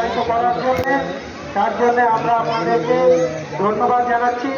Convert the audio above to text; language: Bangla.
উৎসাহিত করার জন্য তার জন্য আমরা আপনাদেরকে ধন্যবাদ জানাচ্ছি।